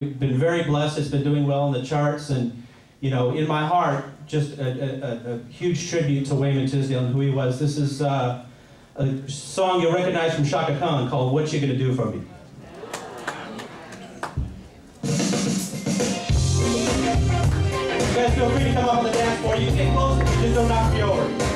We've been very blessed. It's been doing well in the charts, and you know, in my heart, just a, a, a huge tribute to Wayman Tisdale and who he was. This is uh, a song you'll recognize from Chaka Khan called "What You Gonna Do for Me." You guys feel free to come up on the dance floor. You close, just don't knock me over.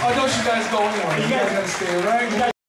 Oh, don't you guys go anywhere. You guys gotta stay, right?